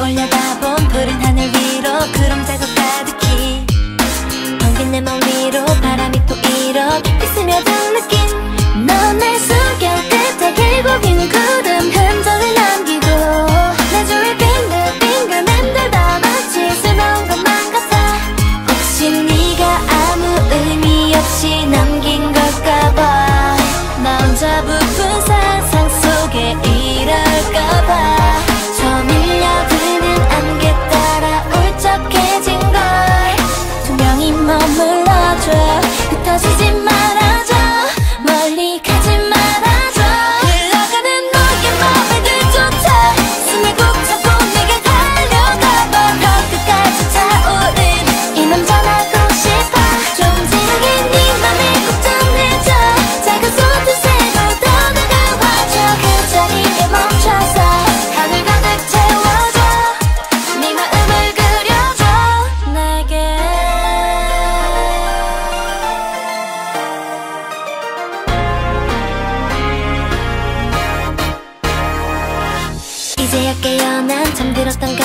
올려다본 푸른 하늘 위로 구름자국 가득히. 번긴 내 몸 위로 바람이 또 이렇게 스며들 머물러줘. 흩어지지 마라 깨어난 잠들었던